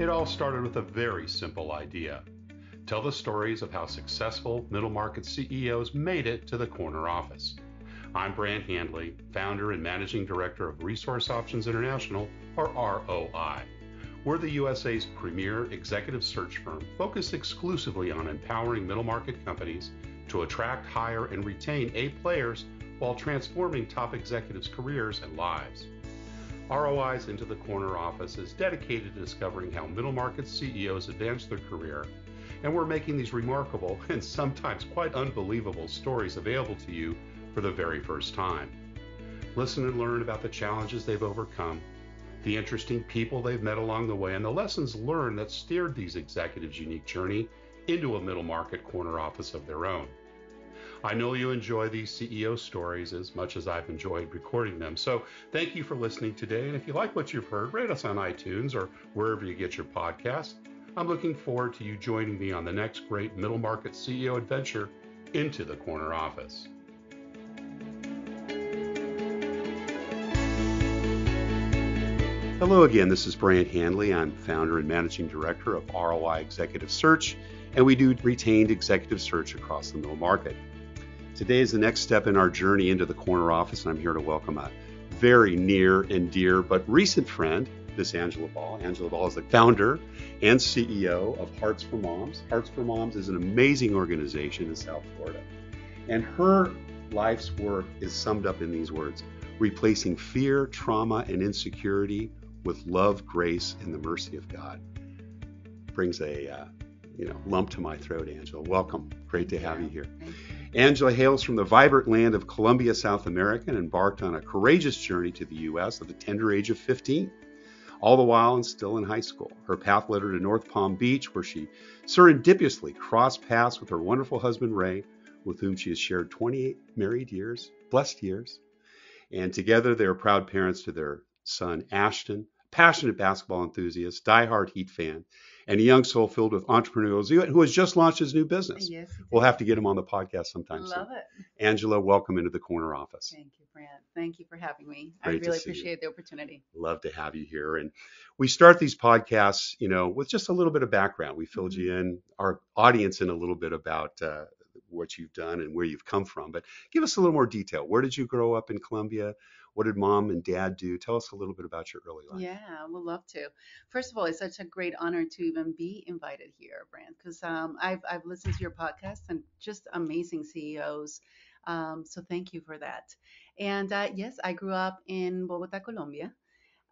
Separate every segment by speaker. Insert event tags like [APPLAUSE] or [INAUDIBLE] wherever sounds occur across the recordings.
Speaker 1: It all started with a very simple idea tell the stories of how successful middle market CEOs made it to the corner office. I'm Brandt Handley, founder and managing director of Resource Options International, or ROI. We're the USA's premier executive search firm focused exclusively on empowering middle market companies to attract, hire, and retain A players while transforming top executives' careers and lives. ROI's Into the Corner office is dedicated to discovering how middle market CEOs advance their career, and we're making these remarkable [LAUGHS] and sometimes quite unbelievable stories available to you for the very first time. Listen and learn about the challenges they've overcome, the interesting people they've met along the way, and the lessons learned that steered these executives' unique journey into a middle market corner office of their own. I know you enjoy these CEO stories as much as I've enjoyed recording them. So thank you for listening today. And if you like what you've heard, rate us on iTunes or wherever you get your podcasts. I'm looking forward to you joining me on the next great middle market CEO adventure into the corner office. Hello again, this is Brandt Handley. I'm founder and managing director of ROI Executive Search, and we do retained executive search across the middle market. Today is the next step in our journey into the corner office, and I'm here to welcome a very near and dear but recent friend, Miss Angela Ball. Angela Ball is the founder and CEO of Hearts for Moms. Hearts for Moms is an amazing organization in South Florida, and her life's work is summed up in these words replacing fear, trauma, and insecurity with love, grace, and the mercy of God. Brings a uh, you know lump to my throat, Angela. Welcome. Great to have you here. Angela hails from the vibrant land of Colombia, South America, and embarked on a courageous journey to the U.S. at the tender age of 15. All the while and still in high school. Her path led her to North Palm Beach, where she serendipitously crossed paths with her wonderful husband, Ray, with whom she has shared 28 married years, blessed years. And together they are proud parents to their son, Ashton, passionate basketball enthusiast, diehard Heat fan, and a young soul filled with entrepreneurial zeal who has just launched his new business.
Speaker 2: Yes,
Speaker 1: We'll have to get him on the podcast sometime
Speaker 2: love
Speaker 1: soon.
Speaker 2: it.
Speaker 1: Angela, welcome into the corner office.
Speaker 2: Thank you, Brandt. Thank you for having me.
Speaker 1: Great
Speaker 2: I
Speaker 1: to
Speaker 2: really
Speaker 1: see you.
Speaker 2: appreciate the opportunity.
Speaker 1: Love to have you here. And we start these podcasts, you know, with just a little bit of background. We filled you in, our audience in a little bit about uh, what you've done and where you've come from. But give us a little more detail. Where did you grow up in Colombia? What did mom and dad do? Tell us a little bit about your early life.
Speaker 2: Yeah, we'd love to. First of all, it's such a great honor to even be invited here, Brandt, because um, I've I've listened to your podcast and just amazing CEOs. Um, so thank you for that. And uh, yes, I grew up in Bogota, Colombia.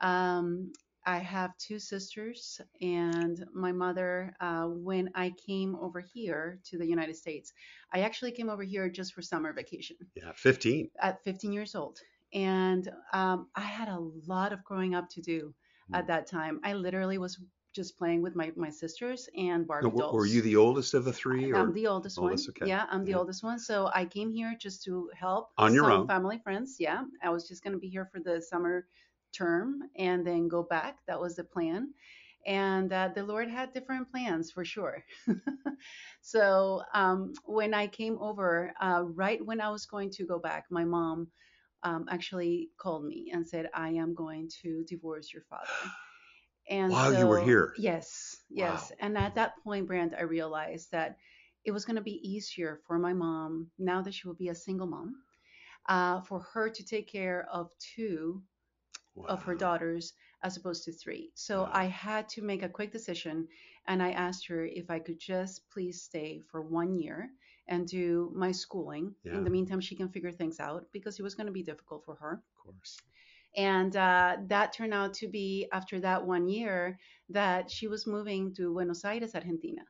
Speaker 2: Um, I have two sisters and my mother. Uh, when I came over here to the United States, I actually came over here just for summer vacation
Speaker 1: Yeah, 15.
Speaker 2: at 15 years old. And um, I had a lot of growing up to do at that time. I literally was just playing with my, my sisters and Barbie
Speaker 1: Now,
Speaker 2: dolls.
Speaker 1: were you the oldest of the three? Or
Speaker 2: I'm the oldest,
Speaker 1: oldest?
Speaker 2: one.
Speaker 1: Okay.
Speaker 2: Yeah, I'm the
Speaker 1: Yeah.
Speaker 2: oldest one. So I came here just to help
Speaker 1: On your own.
Speaker 2: family friends. Yeah, I was just gonna be here for the summer term and then go back. That was the plan. And uh, the Lord had different plans for sure. [LAUGHS] so um, when I came over, uh, right when I was going to go back, my mom um, actually called me and said, "I am going to divorce your father." And
Speaker 1: While you were here?
Speaker 2: Yes, yes.
Speaker 1: Wow.
Speaker 2: And at that point, Brandt, I realized that it was going to be easier for my mom, now that she will be a single mom, uh, for her to take care of two of her daughters as opposed to three. So
Speaker 1: Wow.
Speaker 2: I had to make a quick decision and I asked her if I could just please stay for one year and do my schooling.
Speaker 1: Yeah.
Speaker 2: In the meantime, she can figure things out because it was going to be difficult for her.
Speaker 1: Of course.
Speaker 2: And uh, that turned out to be after that one year that she was moving to Buenos Aires, Argentina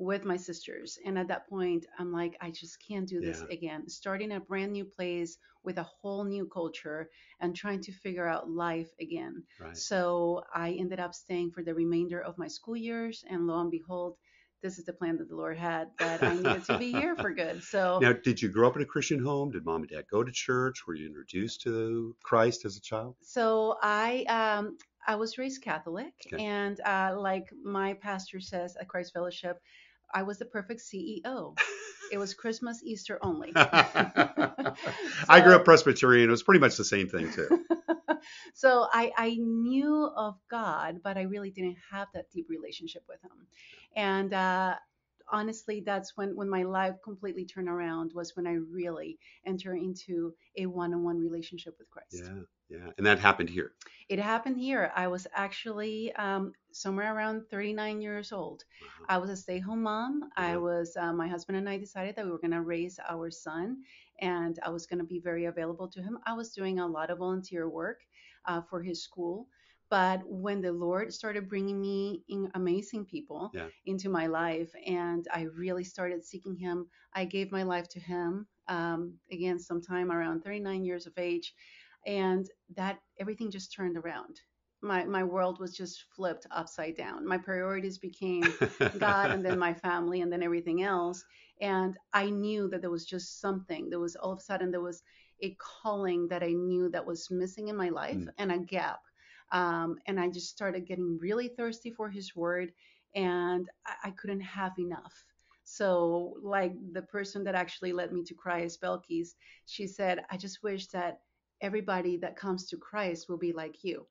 Speaker 2: with my sisters. And at that point, I'm like, I just can't do this
Speaker 1: Yeah.
Speaker 2: again. Starting a brand new place with a whole new culture and trying to figure out life again.
Speaker 1: Right.
Speaker 2: So I ended up staying for the remainder of my school years. And lo and behold, this is the plan that the Lord had that I needed to be here for good. So [LAUGHS]
Speaker 1: Now, did you grow up in a Christian home? Did mom and dad go to church? Were you introduced to Christ as a child?
Speaker 2: So I um I was raised Catholic,
Speaker 1: Okay.
Speaker 2: and uh, like my pastor says at Christ Fellowship, I was the perfect CEO. It was Christmas, Easter only. [LAUGHS]
Speaker 1: I grew up Presbyterian. It was pretty much the same thing too. [LAUGHS]
Speaker 2: so I, I knew of God, but I really didn't have that deep relationship with Him. And uh, honestly, that's when, when my life completely turned around, was when I really entered into a one on one relationship with Christ.
Speaker 1: Yeah, yeah. And that happened here.
Speaker 2: It happened here. I was actually um, somewhere around 39 years old.
Speaker 1: Wow.
Speaker 2: I was a stay home mom. I was, uh, my husband and I decided that we were going to raise our son and I was going to be very available to him. I was doing a lot of volunteer work uh, for his school. But when the Lord started bringing me in amazing people
Speaker 1: Yeah.
Speaker 2: into my life and I really started seeking Him, I gave my life to Him um, again, sometime around 39 years of age. And that everything just turned around. My, my world was just flipped upside down. My priorities became God and then [LAUGHS] my family and then everything else. And I knew that there was just something. There was all of a sudden there was a calling that I knew that was missing in my life
Speaker 1: Mm.
Speaker 2: and a gap. Um, and I just started getting really thirsty for His Word, and I, I couldn't have enough. So, like the person that actually led me to Christ, Belkis, she said, I just wish that everybody that comes to Christ will be like you,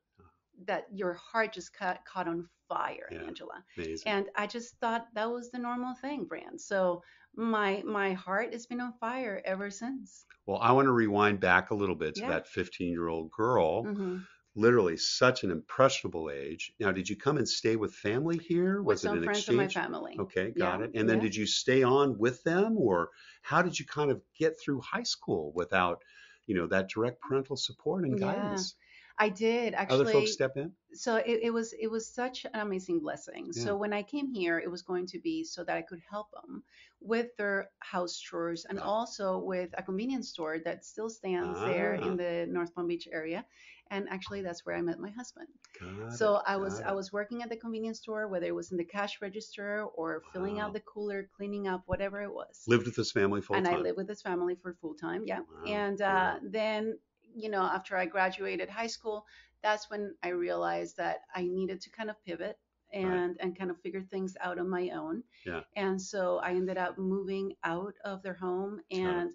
Speaker 2: that your heart just caught, caught on fire,
Speaker 1: Yeah.
Speaker 2: Angela
Speaker 1: Amazing.
Speaker 2: and I just thought that was the normal thing, Brandt. So my my heart has been on fire ever since.
Speaker 1: well, I want to rewind back a little bit to
Speaker 2: Yeah.
Speaker 1: that 15 year old girl.
Speaker 2: hmm
Speaker 1: Literally such an impressionable age. Now, did you come and stay with family here?
Speaker 2: With
Speaker 1: Was it
Speaker 2: some
Speaker 1: an
Speaker 2: friends of my
Speaker 1: exchange?
Speaker 2: family.
Speaker 1: Okay, got
Speaker 2: Yeah,
Speaker 1: it. And then
Speaker 2: yeah.
Speaker 1: did you stay on with them, or how did you kind of get through high school without, you know, that direct parental support and
Speaker 2: Yeah,
Speaker 1: guidance?
Speaker 2: I did actually.
Speaker 1: Other folks step in.
Speaker 2: so it, it was it was such an amazing blessing.
Speaker 1: Yeah.
Speaker 2: So when I came here, it was going to be so that I could help them with their house chores and
Speaker 1: Yeah.
Speaker 2: also with a convenience store that still stands there
Speaker 1: Ah.
Speaker 2: in the North Palm Beach area. And actually, that's where I met my husband.
Speaker 1: Got
Speaker 2: So
Speaker 1: it,
Speaker 2: I was I was working at the convenience store, whether it was in the cash register or filling out the cooler, cleaning up, whatever it was.
Speaker 1: lived with this family full
Speaker 2: and
Speaker 1: time.
Speaker 2: I lived with his family for full time, yeah.
Speaker 1: Wow,
Speaker 2: And uh,
Speaker 1: wow.
Speaker 2: then, you know, after I graduated high school, that's when I realized that I needed to kind of pivot and and kind of figure things out on my own.
Speaker 1: Yeah.
Speaker 2: And so I ended up moving out of their home,
Speaker 1: Got
Speaker 2: and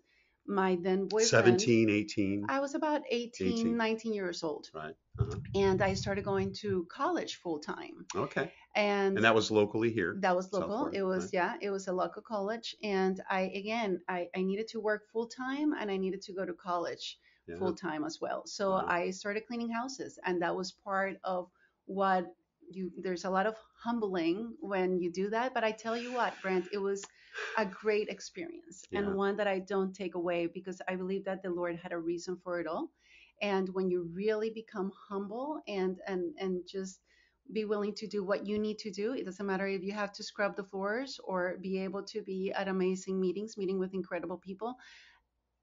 Speaker 2: my then boyfriend.
Speaker 1: 17, 18.
Speaker 2: I was about 18,
Speaker 1: 18.
Speaker 2: 19 years old,
Speaker 1: Right. Uh-huh.
Speaker 2: and I started going to college full time.
Speaker 1: Okay.
Speaker 2: And,
Speaker 1: And that was locally here.
Speaker 2: that was local. It was
Speaker 1: right.
Speaker 2: yeah, it was a local college, and I again I, I needed to work full time and I needed to go to college
Speaker 1: Yeah.
Speaker 2: full time as well. So
Speaker 1: Wow.
Speaker 2: I started cleaning houses, and that was part of what you. There's a lot of humbling when you do that, but I tell you what, Brent, it was a great experience
Speaker 1: Yeah.
Speaker 2: and one that I don't take away because I believe that the Lord had a reason for it all. And when you really become humble and and and just be willing to do what you need to do. It doesn't matter if you have to scrub the floors or be able to be at amazing meetings, meeting with incredible people.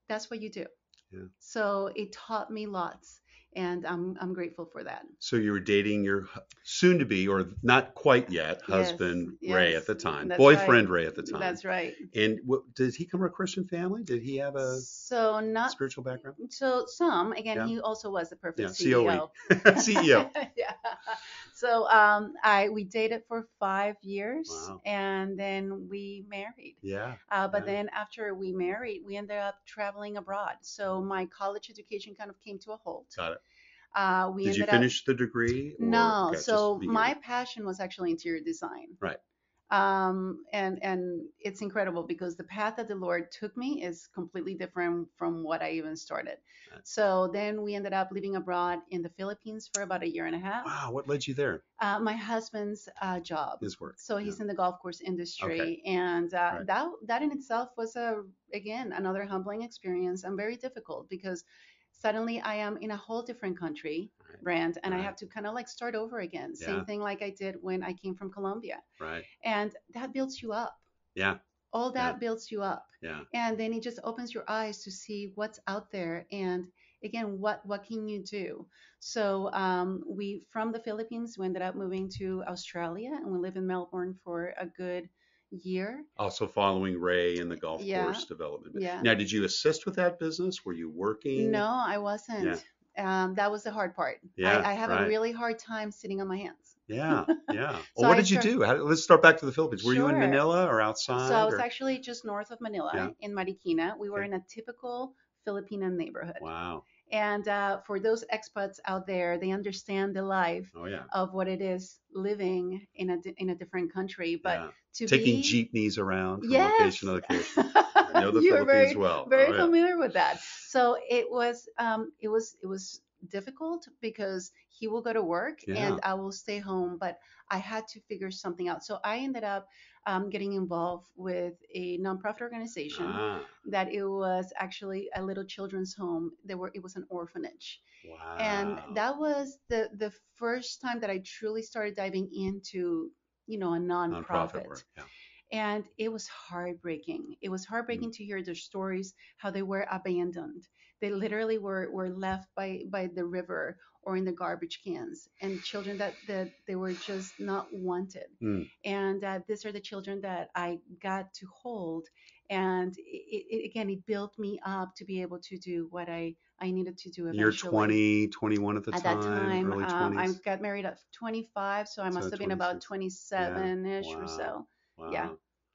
Speaker 2: That's what you do.
Speaker 1: Yeah.
Speaker 2: So it taught me lots, and I'm I'm grateful for that.
Speaker 1: So you were dating your soon to be, or not quite yet,
Speaker 2: Yes,
Speaker 1: husband Ray
Speaker 2: yes,
Speaker 1: at the time, boyfriend
Speaker 2: right.
Speaker 1: Ray at the time.
Speaker 2: That's right.
Speaker 1: And what, did he come from a Christian family? Did he have a
Speaker 2: So not
Speaker 1: spiritual background?
Speaker 2: so some again.
Speaker 1: Yeah.
Speaker 2: He also was the perfect
Speaker 1: Yeah.
Speaker 2: CEO.
Speaker 1: CEO. [LAUGHS] [LAUGHS]
Speaker 2: yeah. So um, I we dated for five years,
Speaker 1: Wow.
Speaker 2: and then we married.
Speaker 1: Yeah.
Speaker 2: Uh, but
Speaker 1: Yeah.
Speaker 2: then after we married, we ended up traveling abroad. So my college education kind of came to a halt.
Speaker 1: Got it.
Speaker 2: Uh, we
Speaker 1: Did you
Speaker 2: ended up
Speaker 1: finish the degree? or-
Speaker 2: no.
Speaker 1: okay,
Speaker 2: so my passion was actually interior design.
Speaker 1: Right.
Speaker 2: Um, and and it's incredible because the path that the Lord took me is completely different from what I even started. So then we ended up living abroad in the Philippines for about a year and a half.
Speaker 1: Wow, what led you there?
Speaker 2: Uh, my husband's uh, job.
Speaker 1: His work.
Speaker 2: So he's in the golf course industry,
Speaker 1: Okay.
Speaker 2: and uh,
Speaker 1: Right.
Speaker 2: that that in itself was a again another humbling experience and very difficult because suddenly I am in a whole different country,
Speaker 1: Right.
Speaker 2: brand, and I have to kind of like start over again.
Speaker 1: Yeah.
Speaker 2: Same thing like I did when I came from Colombia,
Speaker 1: Right.
Speaker 2: and that builds you up.
Speaker 1: Yeah.
Speaker 2: All that
Speaker 1: Yeah.
Speaker 2: builds you up,
Speaker 1: Yeah.
Speaker 2: and then it just opens your eyes to see what's out there and again what what can you do so um, we from the philippines we ended up moving to australia and we live in melbourne for a good year
Speaker 1: Also following Ray in the golf
Speaker 2: Yeah.
Speaker 1: course development.
Speaker 2: Yeah.
Speaker 1: Now, did you assist with that business? Were you working?
Speaker 2: no i wasn't
Speaker 1: Yeah.
Speaker 2: Um, that was the hard part.
Speaker 1: Yeah,
Speaker 2: I, I have
Speaker 1: right.
Speaker 2: a really hard time sitting on my hands.
Speaker 1: Yeah, [LAUGHS] yeah.
Speaker 2: So
Speaker 1: well, what
Speaker 2: I
Speaker 1: did you do? How, let's start back to the Philippines. Were you in Manila or outside?
Speaker 2: So I was
Speaker 1: or-
Speaker 2: actually just north of Manila
Speaker 1: Yeah.
Speaker 2: in Marikina. We were
Speaker 1: Okay.
Speaker 2: in a typical Filipino neighborhood.
Speaker 1: Wow.
Speaker 2: And uh, for those expats out there, they understand the life
Speaker 1: Oh yeah.
Speaker 2: of what it is living in a in a different country. But
Speaker 1: yeah.
Speaker 2: to
Speaker 1: Taking
Speaker 2: be
Speaker 1: jeepneys around from
Speaker 2: yes,
Speaker 1: location to location. I know [LAUGHS] the
Speaker 2: you're
Speaker 1: Philippines
Speaker 2: very
Speaker 1: well.
Speaker 2: very
Speaker 1: oh, yeah.
Speaker 2: familiar with that. So it was um it was it was difficult because he will go to work
Speaker 1: Yeah.
Speaker 2: and I will stay home, but I had to figure something out. So I ended up um, getting involved with a nonprofit organization
Speaker 1: Ah,
Speaker 2: that it was actually a little children's home. There were it was an orphanage,
Speaker 1: wow.
Speaker 2: and that was the the first time that I truly started diving into you know a
Speaker 1: nonprofit
Speaker 2: nonprofit
Speaker 1: work. Yeah.
Speaker 2: And it was heartbreaking. It was heartbreaking
Speaker 1: Mm.
Speaker 2: to hear their stories, how they were abandoned. They literally were, were left by, by the river or in the garbage cans, and children that, that they were just not wanted.
Speaker 1: Mm.
Speaker 2: And uh, these are the children that I got to hold. And it, it, again, it built me up to be able to do what I, I needed to do eventually.
Speaker 1: You're
Speaker 2: eventually.
Speaker 1: 20, 21 at the
Speaker 2: At
Speaker 1: time.
Speaker 2: that time,
Speaker 1: early
Speaker 2: um,
Speaker 1: 20s.
Speaker 2: I got married at 25, so I
Speaker 1: So
Speaker 2: must have been about
Speaker 1: 26.
Speaker 2: 27 ish
Speaker 1: Wow.
Speaker 2: or so.
Speaker 1: wow.
Speaker 2: yeah.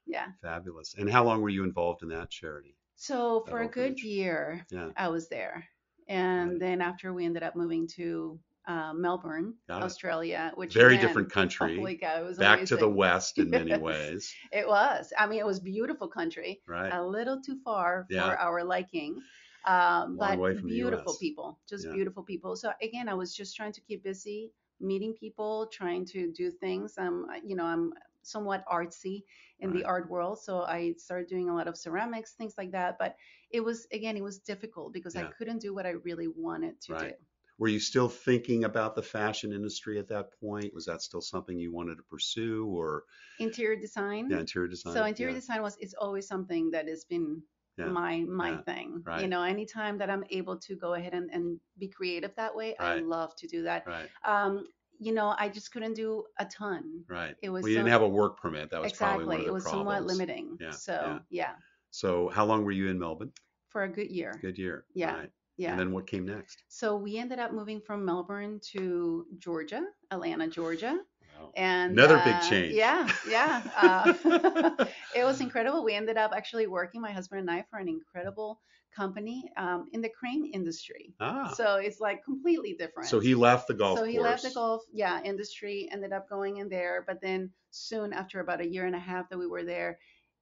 Speaker 2: Yeah.
Speaker 1: Fabulous. And how long were you involved in that charity?
Speaker 2: So
Speaker 1: That
Speaker 2: for a good year,
Speaker 1: Yeah.
Speaker 2: I was there, and
Speaker 1: Right.
Speaker 2: then after we ended up moving to uh, Melbourne,
Speaker 1: Got it.
Speaker 2: Australia, which is
Speaker 1: Very
Speaker 2: again,
Speaker 1: different country.
Speaker 2: Holy cow, it was
Speaker 1: Back to the west in many [LAUGHS] ways,
Speaker 2: It was. I mean, it was beautiful country,
Speaker 1: right?
Speaker 2: a little too far
Speaker 1: Yeah.
Speaker 2: for our liking, um, but
Speaker 1: way from the
Speaker 2: beautiful people, just
Speaker 1: Yeah.
Speaker 2: beautiful people. So again, I was just trying to keep busy, meeting people, trying to do things. Um, you know, I'm somewhat artsy in the art world, so I started doing a lot of ceramics, things like that. But it was again, it was difficult because I couldn't do what I really wanted to
Speaker 1: Right.
Speaker 2: do.
Speaker 1: Were you still thinking about the fashion industry at that point? Was that still something you wanted to pursue, or
Speaker 2: Interior design.
Speaker 1: yeah, interior design?
Speaker 2: So interior
Speaker 1: yeah.
Speaker 2: design was it's always something that has been
Speaker 1: Yeah.
Speaker 2: my my
Speaker 1: Yeah.
Speaker 2: thing. You know, anytime that I'm able to go ahead and, and be creative that way, I love to do that.
Speaker 1: Right,
Speaker 2: Um, you know, I just couldn't do a ton.
Speaker 1: right.
Speaker 2: It was
Speaker 1: well, you didn't have a work permit. That was probably one
Speaker 2: exactly.
Speaker 1: of the
Speaker 2: It was
Speaker 1: problems.
Speaker 2: somewhat limiting.
Speaker 1: Yeah,
Speaker 2: So
Speaker 1: yeah.
Speaker 2: yeah.
Speaker 1: So, how long were you in Melbourne?
Speaker 2: for a good year.
Speaker 1: Good year.
Speaker 2: Yeah,
Speaker 1: Right.
Speaker 2: Yeah.
Speaker 1: And then what came next?
Speaker 2: so we ended up moving from Melbourne to Georgia, Atlanta, Georgia.
Speaker 1: Wow.
Speaker 2: And
Speaker 1: Another big
Speaker 2: uh,
Speaker 1: change.
Speaker 2: Yeah, yeah. Uh, [LAUGHS] it was [LAUGHS] incredible. We ended up actually working, my husband and I, for an incredible company um, in the crane industry.
Speaker 1: ah.
Speaker 2: So it's like completely different.
Speaker 1: So he left the golf
Speaker 2: so
Speaker 1: course.
Speaker 2: he left the golf, yeah, industry, ended up going in there, but then soon after about a year and a half that we were there,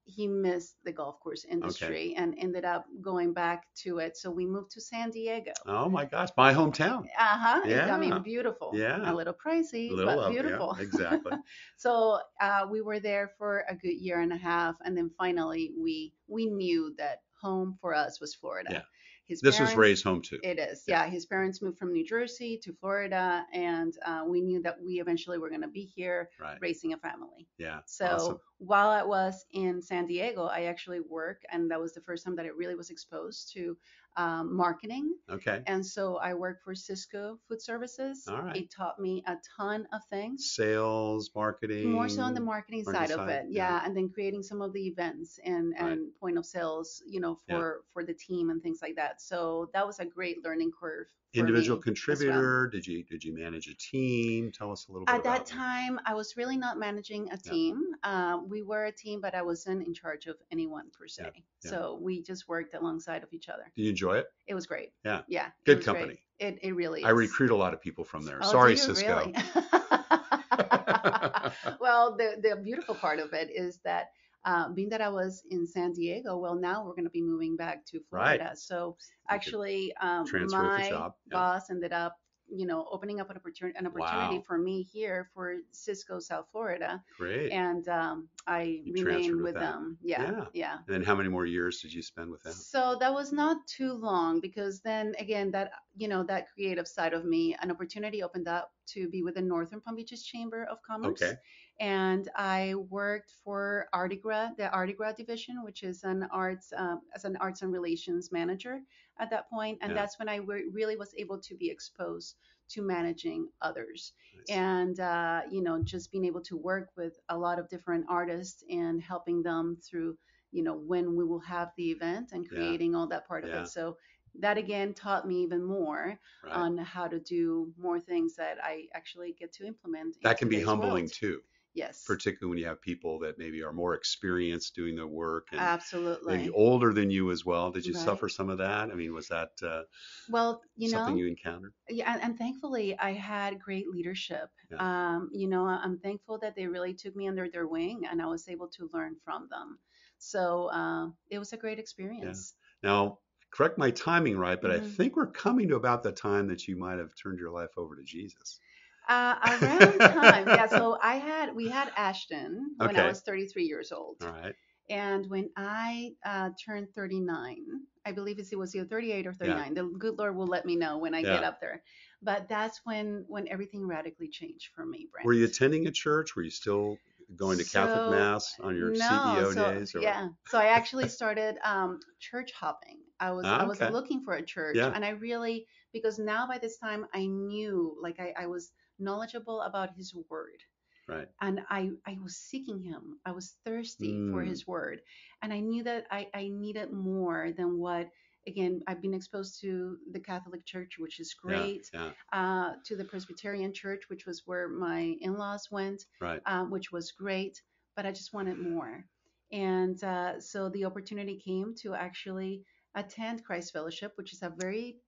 Speaker 2: he missed the golf course industry and ended up going back to it. So we moved to San Diego.
Speaker 1: Oh my gosh, my hometown.
Speaker 2: Uh huh. I
Speaker 1: Yeah.
Speaker 2: mean, beautiful.
Speaker 1: Yeah.
Speaker 2: A little pricey,
Speaker 1: A little
Speaker 2: but
Speaker 1: up, yeah,
Speaker 2: beautiful. [LAUGHS]
Speaker 1: exactly.
Speaker 2: so uh, we were there for a good year and a half, and then finally we we knew that home for us was Florida.
Speaker 1: Yeah.
Speaker 2: His
Speaker 1: This was
Speaker 2: parents-
Speaker 1: Ray's home too.
Speaker 2: It is,
Speaker 1: Yeah.
Speaker 2: yeah. His parents moved from New Jersey to Florida, and uh, we knew that we eventually were going to be here
Speaker 1: Right.
Speaker 2: raising a family.
Speaker 1: Yeah.
Speaker 2: So
Speaker 1: Awesome.
Speaker 2: while I was in San Diego, I actually worked, and that was the first time that I really was exposed to um, marketing.
Speaker 1: Okay.
Speaker 2: And so I worked for Sysco Food Services.
Speaker 1: All right.
Speaker 2: It taught me a ton of things.
Speaker 1: Sales, marketing.
Speaker 2: More so on the marketing
Speaker 1: marketing
Speaker 2: side of it,
Speaker 1: yeah.
Speaker 2: yeah. and then creating some of the events and
Speaker 1: Right.
Speaker 2: point of sales, you know,
Speaker 1: Yeah.
Speaker 2: for for the team and things like that. So that was a great learning curve.
Speaker 1: Individual
Speaker 2: as well.
Speaker 1: contributor. Did you did you manage a team? Tell us a little bit
Speaker 2: At
Speaker 1: about
Speaker 2: that time, I was really not managing a
Speaker 1: Yeah.
Speaker 2: team. Um, we were a team, but I wasn't in charge of anyone per se.
Speaker 1: yeah.
Speaker 2: So we just worked alongside of each other.
Speaker 1: Do you enjoy it?
Speaker 2: It was great.
Speaker 1: Yeah.
Speaker 2: Yeah.
Speaker 1: Good
Speaker 2: great.
Speaker 1: company.
Speaker 2: It it really.
Speaker 1: I recruit a lot of people from there.
Speaker 2: Oh,
Speaker 1: Sorry, Sysco.
Speaker 2: really? [LAUGHS] well, the the beautiful part of it is that uh, being that I was in San Diego, well, now we're going to be moving back to Florida.
Speaker 1: Right. So
Speaker 2: actually, um, my
Speaker 1: yeah.
Speaker 2: boss ended up, you know, opening up an opportunity, an opportunity
Speaker 1: Wow.
Speaker 2: for me here for Sysco South Florida,
Speaker 1: Great.
Speaker 2: and um, I
Speaker 1: You
Speaker 2: remained
Speaker 1: with
Speaker 2: with them. Yeah,
Speaker 1: Yeah.
Speaker 2: yeah.
Speaker 1: and then how many more years did you spend with them?
Speaker 2: So that was not too long because then again that you know that creative side of me, an opportunity opened up to be with the Northern Palm Beaches Chamber of Commerce.
Speaker 1: Okay.
Speaker 2: And I worked for ArtiGras, the ArtiGras division, which is an arts um, as an arts and relations manager at that point, and
Speaker 1: Yeah.
Speaker 2: that's when I re- really was able to be exposed to managing others
Speaker 1: Nice.
Speaker 2: and uh, you know just being able to work with a lot of different artists and helping them through you know when we will have the event and
Speaker 1: Yeah.
Speaker 2: creating all that part of
Speaker 1: Yeah.
Speaker 2: it so that again taught me even more
Speaker 1: Right.
Speaker 2: on how to do more things that I actually get to implement.
Speaker 1: that can be humbling
Speaker 2: world.
Speaker 1: too,
Speaker 2: Yes,
Speaker 1: particularly when you have people that maybe are more experienced doing the work and
Speaker 2: absolutely.
Speaker 1: maybe older than you as well. Did you
Speaker 2: Right.
Speaker 1: suffer some of that? I mean, was that uh,
Speaker 2: well, you know,
Speaker 1: something you encountered?
Speaker 2: yeah, and, and thankfully I had great leadership.
Speaker 1: Yeah.
Speaker 2: Um, you know, I'm thankful that they really took me under their wing and I was able to learn from them. So uh, it was a great experience.
Speaker 1: Now, correct my timing right, but I
Speaker 2: Mhm.
Speaker 1: think we're coming to about the time that you might have turned your life over to Jesus.
Speaker 2: Uh, around time, yeah. So I had we had Ashton when
Speaker 1: Okay.
Speaker 2: I was 33 years old,
Speaker 1: All right.
Speaker 2: and when I uh, turned 39, I believe it's- it was either 38 or 39. The good Lord will let me know when I get up there. But that's when when everything radically changed for me, Brent.
Speaker 1: Were you attending a church? Were you still going to Catholic Mass on your
Speaker 2: no,
Speaker 1: CEO
Speaker 2: so,
Speaker 1: days? Or?
Speaker 2: Yeah. So I actually started um, church hopping. I was
Speaker 1: Ah,
Speaker 2: I was
Speaker 1: okay.
Speaker 2: looking for a church,
Speaker 1: Yeah.
Speaker 2: and I really because now by this time I knew like I, I was knowledgeable about His Word,
Speaker 1: Right.
Speaker 2: and I I was seeking Him. I was thirsty for
Speaker 1: Mm.
Speaker 2: His Word, and I knew that I I needed more than what. Again, I've been exposed to the Catholic Church, which is great,
Speaker 1: Yeah.
Speaker 2: uh, to the Presbyterian Church, which was where my in-laws went,
Speaker 1: Right.
Speaker 2: um, which was great, but I just wanted more. And uh, so the opportunity came to actually attend Christ Fellowship, which is a very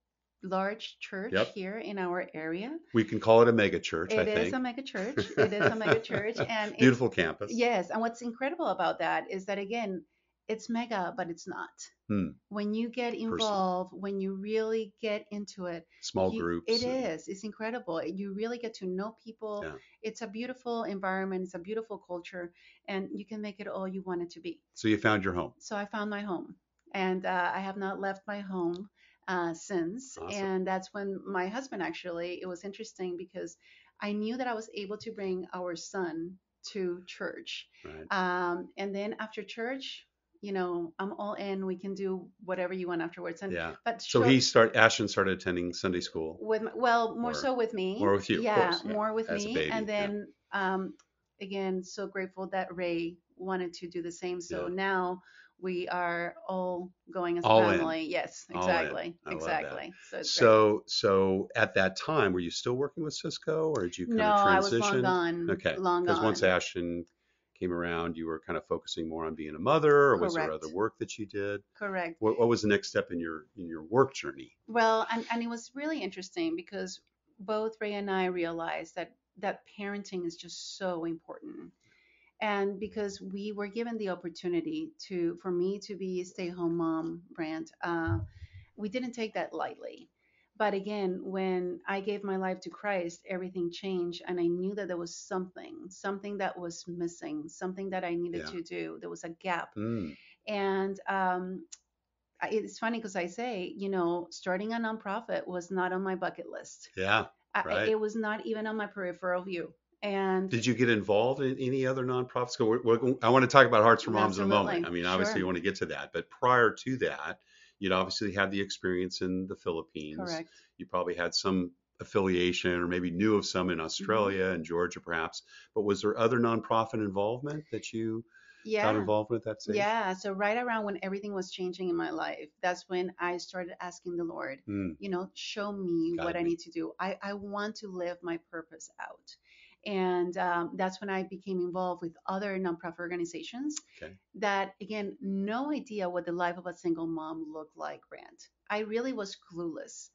Speaker 2: large church
Speaker 1: Yep.
Speaker 2: here in our area.
Speaker 1: We can call it a mega church, I
Speaker 2: It is
Speaker 1: think.
Speaker 2: a mega church. [LAUGHS] It is a mega church, and
Speaker 1: Beautiful campus.
Speaker 2: Yes, and what's incredible about that is that again, it's mega, but it's not.
Speaker 1: Hmm.
Speaker 2: When you get involved, when you really get into it,
Speaker 1: Small
Speaker 2: you-
Speaker 1: groups.
Speaker 2: It
Speaker 1: and-
Speaker 2: is. It's incredible. You really get to know people.
Speaker 1: Yeah.
Speaker 2: It's a beautiful environment. It's a beautiful culture, and you can make it all you want it to be.
Speaker 1: So you found your home.
Speaker 2: So I found my home, and uh, I have not left my home uh, since.
Speaker 1: Awesome.
Speaker 2: And that's when my husband actually. It was interesting because I knew that I was able to bring our son to church,
Speaker 1: Right.
Speaker 2: um, and then after church. You know, I'm all in. We can do whatever you want afterwards. And
Speaker 1: Yeah.
Speaker 2: but
Speaker 1: So he start Ashton started attending Sunday school.
Speaker 2: with my, well more
Speaker 1: Or-
Speaker 2: so with me
Speaker 1: More with you,
Speaker 2: yeah
Speaker 1: course, yeah,
Speaker 2: more with
Speaker 1: as
Speaker 2: me and
Speaker 1: yeah.
Speaker 2: then um again so grateful that ray wanted to do the same so
Speaker 1: Yeah.
Speaker 2: now we are all going as a
Speaker 1: All in.
Speaker 2: family yes exactly
Speaker 1: I love that.
Speaker 2: exactly so
Speaker 1: So so at that time, were you still working with Sysco, or did you kind
Speaker 2: no
Speaker 1: of
Speaker 2: i was
Speaker 1: transition?
Speaker 2: long gone
Speaker 1: Okay.
Speaker 2: long
Speaker 1: Because once Ashton came around, you were kind of focusing more on being a mother, or was there other work that you did?
Speaker 2: correct
Speaker 1: What, what was the next step in your in your work journey?
Speaker 2: Well, and, and it was really interesting because both Ray and I realized that that parenting is just so important. And because we were given the opportunity to, for me to be a stay-home mom, brand uh, we didn't take that lightly. But again, when I gave my life to Christ, everything changed, and I knew that there was something, something that was missing, something that I needed
Speaker 1: Yeah.
Speaker 2: to do. There was a gap
Speaker 1: Mm,
Speaker 2: and um, it's funny because I say, you know, starting a nonprofit was not on my bucket list.
Speaker 1: yeah.
Speaker 2: I,
Speaker 1: Right.
Speaker 2: It was not even on my peripheral view. And
Speaker 1: Did you get involved in any other nonprofits? we're- we're- I want to talk about Hearts for Moms in a moment. I mean, obviously,
Speaker 2: Sure.
Speaker 1: you want to get to that, but prior to that, you'd obviously had the experience in the Philippines.
Speaker 2: correct.
Speaker 1: You probably had some affiliation, or maybe knew of some in Australia
Speaker 2: Mm-hmm.
Speaker 1: and Georgia, perhaps. But was there other nonprofit involvement that you got involved with at that stage?
Speaker 2: Yeah. So right around when everything was changing in my life, that's when I started asking the Lord,
Speaker 1: Mm,
Speaker 2: you know, show me
Speaker 1: Guide
Speaker 2: what I need to do. I, I want to live my purpose out. And um, that's when I became involved with other nonprofit organizations
Speaker 1: Okay.
Speaker 2: that, again, no idea what the life of a single mom looked like, Grant. I really was clueless.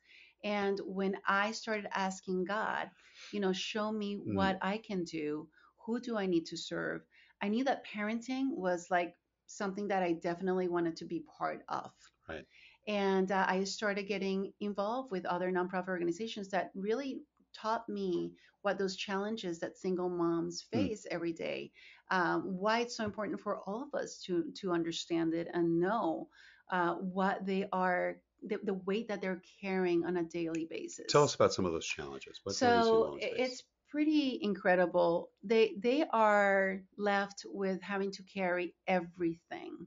Speaker 2: And when I started asking God, you know, show me
Speaker 1: Mm.
Speaker 2: what I can do, who do I need to serve? I knew that parenting was like something that I definitely wanted to be part of.
Speaker 1: Right.
Speaker 2: And uh, I started getting involved with other nonprofit organizations that really taught me what those challenges that single moms
Speaker 1: Hmm.
Speaker 2: face every day, um, why it's so important for all of us to to understand it and know uh, what they are, the, the weight that they're carrying on a daily basis.
Speaker 1: Tell us about some of those challenges. What,
Speaker 2: so
Speaker 1: your moms
Speaker 2: i-
Speaker 1: face?
Speaker 2: it's pretty incredible. They they are left with having to carry everything,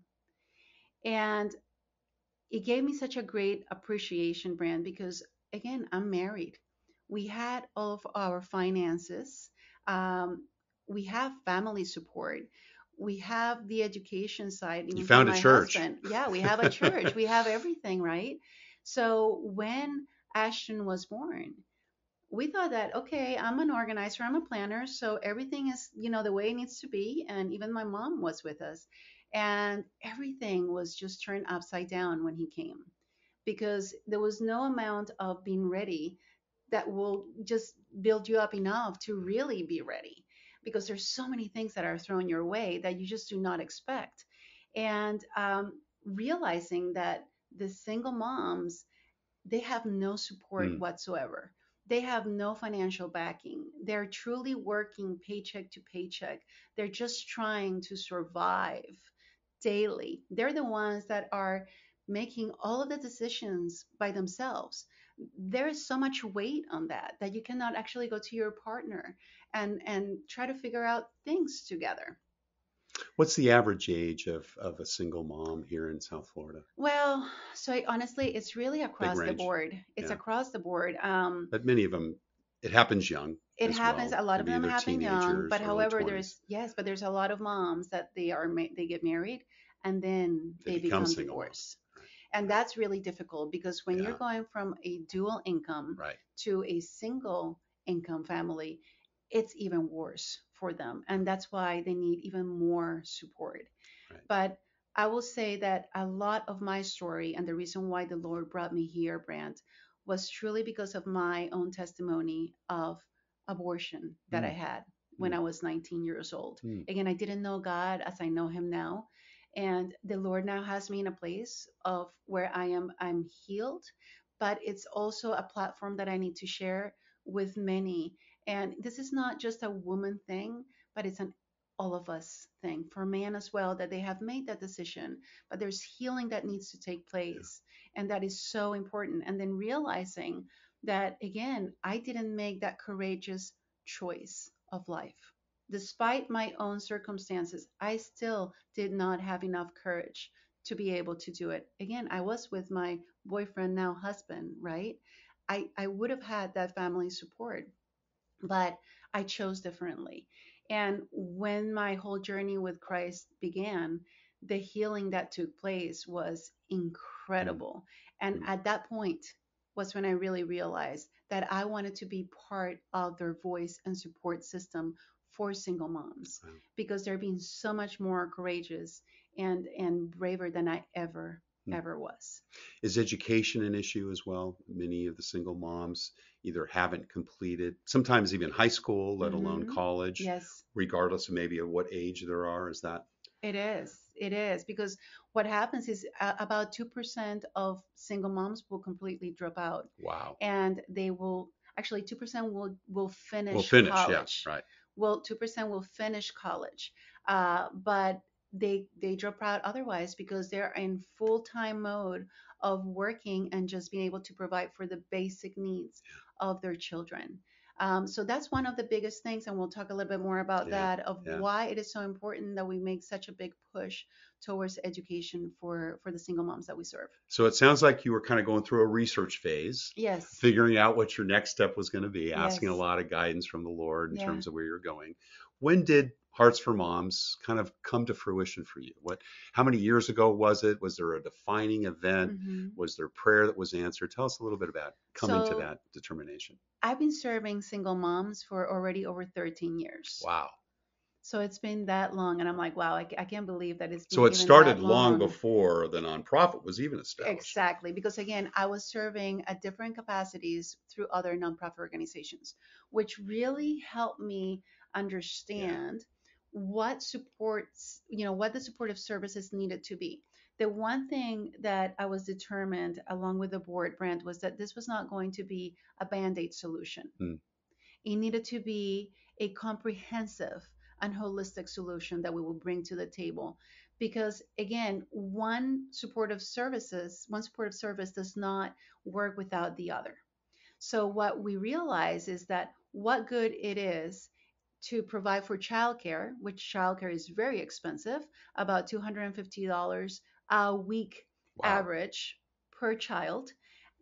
Speaker 2: and it gave me such a great appreciation, Brandt, because again, I'm married. We had all of our finances. Um, we have family support. We have the education side. for
Speaker 1: found a church.
Speaker 2: husband. Yeah, we have a [LAUGHS] church. we have everything, right? So when Ashton was born, we thought that okay, I'm an organizer, I'm a planner, so everything is you know the way it needs to be, and even my mom was with us, and everything was just turned upside down when he came because there was no amount of being ready that will just build you up enough to really be ready because there's so many things that are thrown your way that you just do not expect. And um, realizing that the single moms they have no support
Speaker 1: Mm.
Speaker 2: whatsoever. They have no financial backing. They're truly working paycheck to paycheck. They're just trying to survive daily. They're the ones that are making all of the decisions by themselves there is so much weight on that that you cannot actually go to your partner and and try to figure out things together
Speaker 1: What's the average age of, of a single mom here in South Florida?
Speaker 2: well so I, honestly it's really across the board it's
Speaker 1: Yeah.
Speaker 2: across the board um
Speaker 1: But many of them, it happens young.
Speaker 2: it happens
Speaker 1: well.
Speaker 2: a lot of them happen young but however
Speaker 1: 20s.
Speaker 2: there's yes but there's a lot of moms that they are ma- they get married and then
Speaker 1: They
Speaker 2: they,
Speaker 1: become
Speaker 2: become,
Speaker 1: single
Speaker 2: divorced and that's really difficult because when
Speaker 1: Yeah.
Speaker 2: you're going from a dual income
Speaker 1: Right.
Speaker 2: to a single income family, it's even worse for them. And that's why they need even more support.
Speaker 1: Right.
Speaker 2: But I will say that a lot of my story and the reason why the Lord brought me here, Brandt, was truly because of my own testimony of abortion that I had when I was 19 years old.
Speaker 1: Mm.
Speaker 2: Again, I didn't know God as I know him now. And the Lord now has me in a place of where I am I'm healed, but it's also a platform that I need to share with many. And this is not just a woman thing, but it's an all of us thing for man as well that they have made that decision but there's healing that needs to take place. And that is so important. And then realizing that again i didn't make that courageous choice of life despite my own circumstances i still did not have enough courage to be able to do it again i was with my boyfriend now husband right i i would have had that family support but i chose differently and when my whole journey with Christ began, the healing that took place was incredible. And
Speaker 1: Mm.
Speaker 2: at that point was when I really realized that I wanted to be part of their voice and support system for single moms because they're being so much more courageous and and braver than I ever
Speaker 1: Mm.
Speaker 2: ever was.
Speaker 1: Is education an issue as well? Many of the single moms either haven't completed, sometimes even high school, let alone
Speaker 2: Mhm.
Speaker 1: college,
Speaker 2: Yes.
Speaker 1: regardless of maybe of what age there are. Is that
Speaker 2: It is. It is because what happens is uh, about 2% of single moms will completely drop out
Speaker 1: wow?
Speaker 2: and they will actually 2% will will finish
Speaker 1: We'll finish,
Speaker 2: college.
Speaker 1: yeah, right.
Speaker 2: Well, 2% will finish college. Uh, but they they drop out otherwise because they're in full-time mode of working and just being able to provide for the basic needs of their children. Um, so that's one of the biggest things, and we'll talk a little bit more about
Speaker 1: Yeah,
Speaker 2: that of
Speaker 1: yeah.
Speaker 2: why it is so important that we make such a big push towards education for for the single moms that we serve.
Speaker 1: So it sounds like you were kind of going through a research phase,
Speaker 2: Yes.
Speaker 1: figuring out what your next step was going to be, asking a lot of guidance from the Lord in
Speaker 2: Yeah.
Speaker 1: terms of where you're going. When did Hearts for Moms kind of come to fruition for you? What how many years ago was it? Was there a defining event?
Speaker 2: Mhm.
Speaker 1: Was there prayer that was answered? Tell us a little bit about coming to that determination.
Speaker 2: I've been serving single moms for already over 13 years.
Speaker 1: Wow.
Speaker 2: So it's been that long, and I'm like, wow, I, I can't believe that it's been
Speaker 1: So it started
Speaker 2: that
Speaker 1: long before the nonprofit was even established.
Speaker 2: Exactly, because again, I was serving at different capacities through other nonprofit organizations, which really helped me understand what supports, you know, what the supportive services needed to be. The one thing that I was determined, along with the board, Brandt, was that this was not going to be a band aid solution.
Speaker 1: Hmm.
Speaker 2: It needed to be a comprehensive and holistic solution that we will bring to the table because again one supportive services one supportive service does not work without the other so what we realize is that what good it is to provide for childcare which childcare is very expensive about $250 a week
Speaker 1: Wow.
Speaker 2: average per child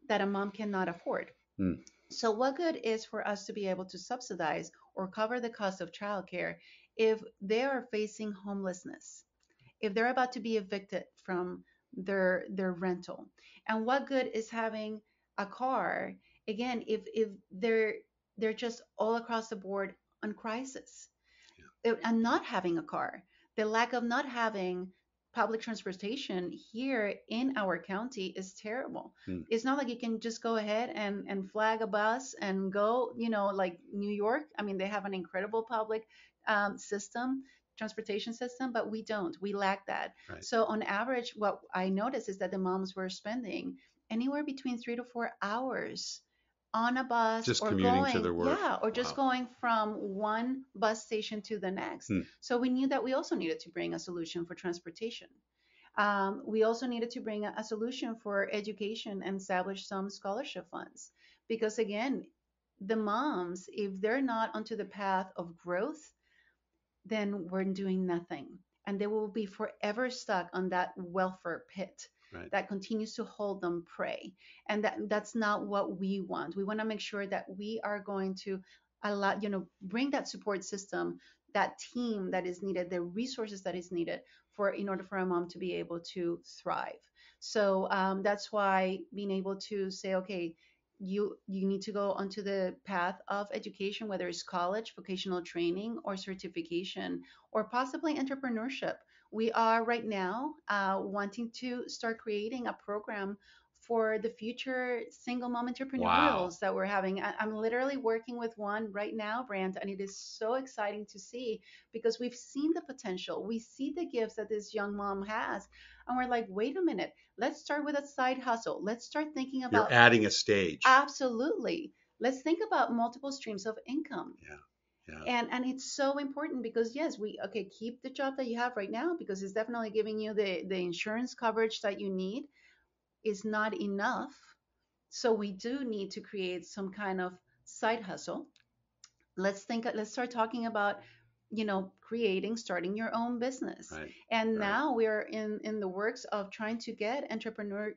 Speaker 2: that a mom cannot afford
Speaker 1: Hmm.
Speaker 2: so what good is for us to be able to subsidize or cover the cost of childcare if they are facing homelessness if they're about to be evicted from their their rental. And what good is having a car again if if they're they're just all across the board on crisis. It- and not having a car. The lack of not having public transportation here in our county is terrible.
Speaker 1: Hmm.
Speaker 2: it's not like you can just go ahead and and flag a bus and go you know like new york. I mean they have an incredible public um, system transportation system but we don't. We lack that.
Speaker 1: Right.
Speaker 2: so on average what i noticed is that the moms were spending anywhere between three to four hours on a bus
Speaker 1: Just
Speaker 2: or
Speaker 1: commuting
Speaker 2: going
Speaker 1: to their work.
Speaker 2: yeah or just
Speaker 1: Wow.
Speaker 2: going from one bus station to the next
Speaker 1: Hmm.
Speaker 2: so we knew that we also needed to bring a solution for transportation um, we also needed to bring a, a solution for education and establish some scholarship funds because again the moms if they're not onto the path of growth then we're doing nothing and they will be forever stuck on that welfare pit
Speaker 1: Right.
Speaker 2: that continues to hold them prey. And that that's not what we want. We want to make sure that we are going to allow you know bring that support system that team that is needed the resources that is needed for in order for a mom to be able to thrive. So um, that's why being able to say okay you you need to go onto the path of education whether it's college vocational training or certification or possibly entrepreneurship we are right now uh, wanting to start creating a program for the future single mom entrepreneurials that we're having. I, I'm literally working with one right now, Brandt, and it is so exciting to see because we've seen the potential. We see the gifts that this young mom has, and we're like, wait a minute, let's start with a side hustle. Let's start thinking about
Speaker 1: You're
Speaker 2: about
Speaker 1: adding a stage.
Speaker 2: absolutely. Let's think about multiple streams of income.
Speaker 1: Yeah.
Speaker 2: And and it's so important because yes, we okay, keep the job that you have right now because it's definitely giving you the the insurance coverage that you need is not enough. So we do need to create some kind of side hustle. Let's think let's start talking about you know creating starting your own business
Speaker 1: Right.
Speaker 2: and
Speaker 1: Right.
Speaker 2: now we're in in the works of trying to get entrepreneur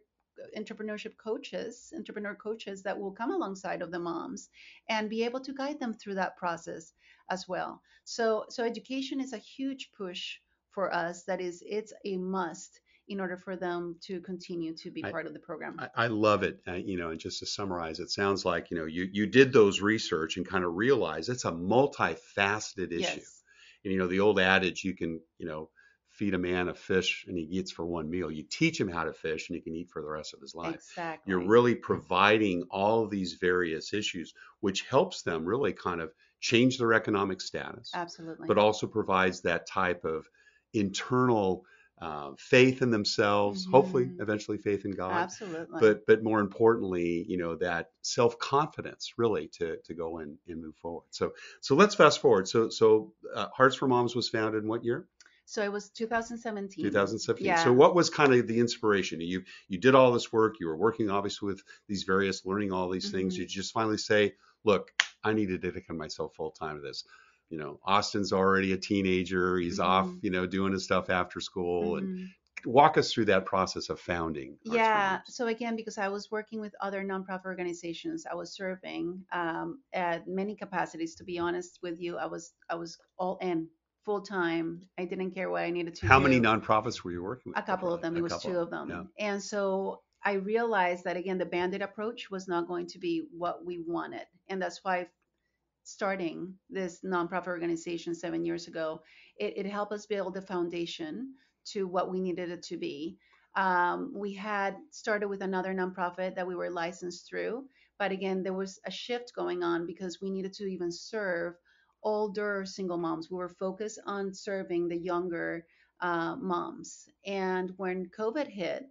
Speaker 2: entrepreneurship coaches entrepreneur coaches that will come alongside of the moms and be able to guide them through that process as well so so education is a huge push for us that is it's a must in order for them to continue to be
Speaker 1: I-
Speaker 2: part of the program
Speaker 1: I, I love it. Uh, you know, and just to summarize, it sounds like you know you you did those research and kind of realize it's a multifaceted issue.
Speaker 2: yes
Speaker 1: And you know, the old adage, you can you know feed a man a fish and he eats for one meal. You teach him how to fish and he can eat for the rest of his life.
Speaker 2: exactly
Speaker 1: You're really providing all of these various issues, which helps them really kind of change their economic status,
Speaker 2: absolutely
Speaker 1: but also provides that type of internal uh, faith in themselves, hopefully,
Speaker 2: Mhm.
Speaker 1: eventually faith in God
Speaker 2: absolutely
Speaker 1: but but more importantly you know that self confidence really to to go and, and move forward so so let's fast forward so so uh, hearts for moms was founded in what year
Speaker 2: so it was 2017
Speaker 1: 2017
Speaker 2: yeah
Speaker 1: so what was kind of the inspiration you you did all this work you were working obviously with these various learning all these things
Speaker 2: Mhm.
Speaker 1: you just finally say look i need to dedicate myself full time to this you know Ashton's already a teenager he's off
Speaker 2: Mhm.
Speaker 1: you know doing his stuff after school and
Speaker 2: Mhm.
Speaker 1: walk us through that process of founding
Speaker 2: Yeah. So again, because I was working with other nonprofit organizations, I was serving um, at many capacities. To be honest with you, I was I was all in full time. I didn't care what I needed to
Speaker 1: How
Speaker 2: do.
Speaker 1: many nonprofits were you working with?
Speaker 2: A couple of them.
Speaker 1: A
Speaker 2: It was
Speaker 1: couple.
Speaker 2: two of them.
Speaker 1: yeah.
Speaker 2: And so I realized that again, the bandit approach was not going to be what we wanted, and that's why starting this nonprofit organization seven years ago, it, it helped us build a foundation to what we needed it to be. Um, we had started with another nonprofit that we were licensed through, but again, there was a shift going on because we needed to even serve older single moms. We were focused on serving the younger uh, moms. And when COVID hit,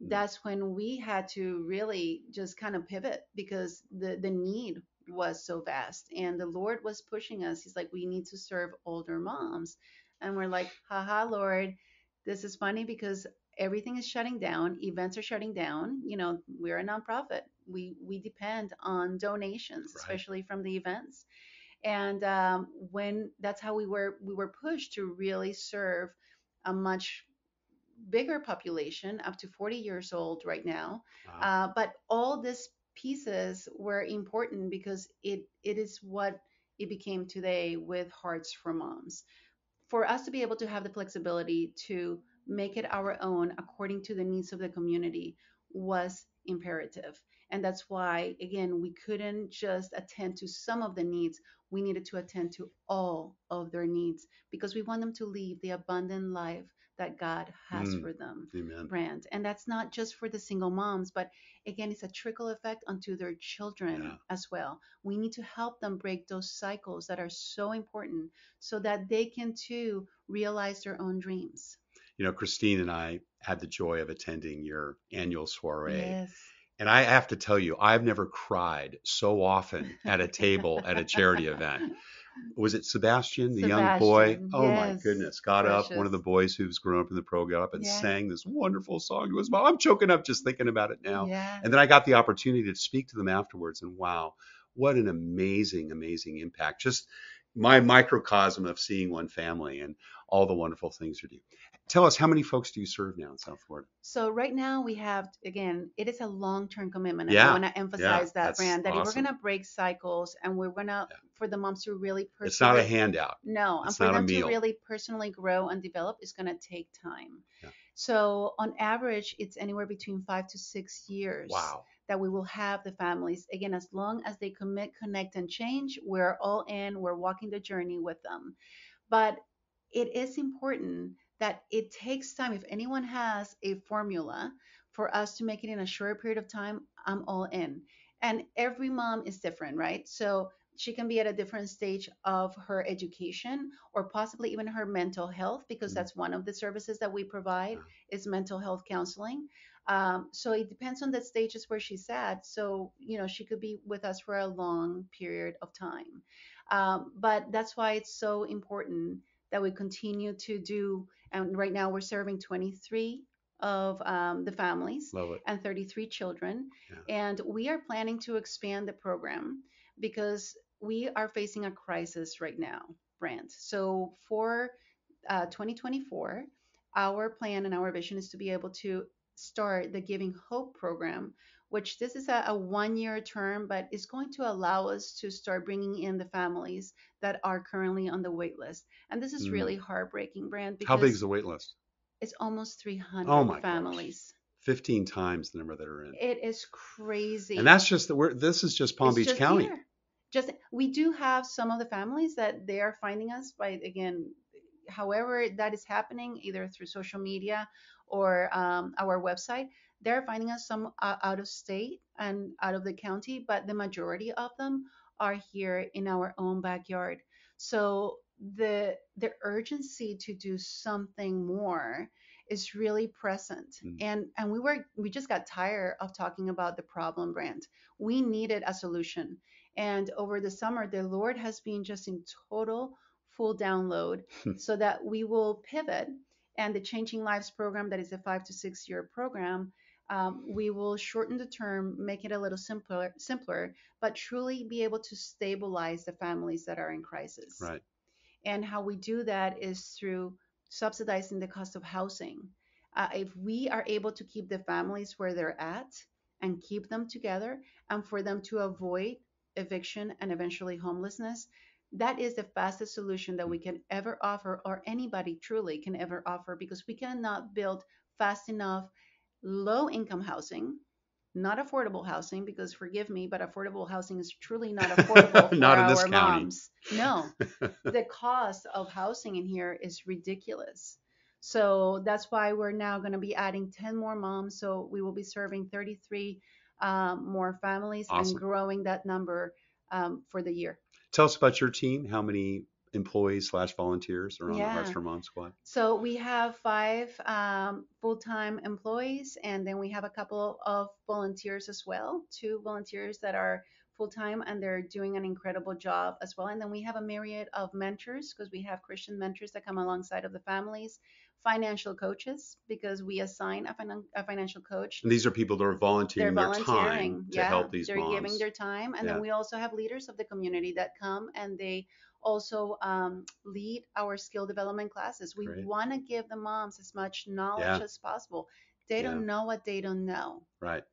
Speaker 2: that's when we had to really just kind of pivot because the, the need was so vast and the Lord was pushing us. He's like, we need to serve older moms. And we're like, haha, Lord, this is funny because everything is shutting down. Events are shutting down. You know, we're a nonprofit. We we depend on donations,
Speaker 1: Right.
Speaker 2: especially from the events. And um, when that's how we were we were pushed to really serve a much bigger population, up to 40 years old right now.
Speaker 1: Wow.
Speaker 2: Uh, but all these pieces were important because it it is what it became today with Hearts for Moms. For us to be able to have the flexibility to make it our own according to the needs of the community was imperative. And that's why, again, we couldn't just attend to some of the needs. We needed to attend to all of their needs because we want them to live the abundant life that God has
Speaker 1: Mm.
Speaker 2: for them.
Speaker 1: Amen.
Speaker 2: Brandt. And that's not just for the single moms, but again, it's a trickle effect onto their children
Speaker 1: Yeah.
Speaker 2: as well. We need to help them break those cycles that are so important so that they can too realize their own dreams.
Speaker 1: You know, Christine and I had the joy of attending your annual soiree.
Speaker 2: Yes.
Speaker 1: And I have to tell you, I've never cried so often at a table at a charity event. Was it Sebastian, the young boy?
Speaker 2: Sebastian,
Speaker 1: Oh my goodness. Got up, one of the boys who's grown up in the pro got up and sang this wonderful song to his mom. I'm choking up just thinking about it now. And then I got the opportunity to speak to them afterwards, and wow, what an amazing, amazing impact. Just my microcosm of seeing one family and all the wonderful things you do. Tell us, how many folks do you serve now in South Florida?
Speaker 2: So right now we have again, it is a long-term commitment.
Speaker 1: Yeah,
Speaker 2: I want to emphasize that, Brandt, that if we're gonna break cycles and we're gonna
Speaker 1: Yeah.
Speaker 2: for the moms to really personally
Speaker 1: It's not a handout.
Speaker 2: No, and
Speaker 1: It's
Speaker 2: for
Speaker 1: not a
Speaker 2: them to really personally grow and develop is going to take time.
Speaker 1: Yeah.
Speaker 2: So on average, it's anywhere between five to six years
Speaker 1: Wow.
Speaker 2: that we will have the families. Again, as long as they commit, connect, and change, we're all in. We're walking the journey with them. But it is important that it takes time. If anyone has a formula for us to make it in a short period of time, I'm all in. And every mom is different, right? So she can be at a different stage of her education or possibly even her mental health because
Speaker 1: Mhm.
Speaker 2: that's one of the services that we provide is mental health counseling um, so it depends on the stages where she's at so you know she could be with us for a long period of time um, but that's why it's so important that we continue to do and right now we're serving 23 of um, the families and 33 children.
Speaker 1: Yeah.
Speaker 2: And we are planning to expand the program because we are facing a crisis right now, Brandt. So for uh, 2024, our plan and our vision is to be able to start the Giving Hope program, which this is a, a one year term, but is going to allow us to start bringing in the families that are currently on the wait list. And this is
Speaker 1: Mm.
Speaker 2: really heartbreaking, Brandt,
Speaker 1: How big is the wait list?
Speaker 2: it's almost 300
Speaker 1: Oh my gosh.
Speaker 2: families.
Speaker 1: 15 times the number that are in.
Speaker 2: It is crazy.
Speaker 1: And that's just the we're this is just Palm
Speaker 2: It's
Speaker 1: Beach
Speaker 2: just
Speaker 1: County.
Speaker 2: here. Just we do have some of the families that they are finding us by again, however that is happening, either through social media or um, our website. They're finding us some uh, out of state and out of the county, but the majority of them are here in our own backyard. So the the urgency to do something more is really present.
Speaker 1: Mm.
Speaker 2: and and we were we just got tired of talking about the problem Brandt. We needed a solution. And over the summer the lord has been just in total full download so that we will pivot. And the changing lives program that is a five to six year program um, we will shorten the term make it a little simpler simpler but truly be able to stabilize the families that are in crisis
Speaker 1: Right.
Speaker 2: and how we do that is through subsidizing the cost of housing. Uh, if we are able to keep the families where they're at and keep them together, and for them to avoid eviction and eventually homelessness, that is the fastest solution that we can ever offer, or anybody truly can ever offer, because we cannot build fast enough low income housing. Not affordable housing, because forgive me, but affordable housing is truly not [LAUGHS] affordable for
Speaker 1: Not in
Speaker 2: our
Speaker 1: county.
Speaker 2: moms. No, [LAUGHS] the cost of housing in here is ridiculous. So that's why we're now going to be adding 10 more moms. So we will be serving 33 um, more families
Speaker 1: Awesome.
Speaker 2: and growing that number um, for the year.
Speaker 1: Tell us about your team. How many employees slash volunteers are on
Speaker 2: Yeah.
Speaker 1: the Hearts for Mom Squad?
Speaker 2: So we have five um, full-time employees, and then we have a couple of volunteers as well. Two volunteers that are full-time, and they're doing an incredible job as well. And then we have a myriad of mentors because we have Christian mentors that come alongside of the families, financial coaches because we assign a, a financial coach
Speaker 1: And these are people that are
Speaker 2: they're
Speaker 1: volunteering their
Speaker 2: volunteering.
Speaker 1: time to help these
Speaker 2: they're
Speaker 1: moms.
Speaker 2: giving their time, and
Speaker 1: Yeah.
Speaker 2: then we also have leaders of the community that come and they also um, lead our skill development classes. We want to give the moms as much knowledge
Speaker 1: Yeah.
Speaker 2: as possible. They
Speaker 1: Yeah.
Speaker 2: don't know what they don't know,
Speaker 1: right.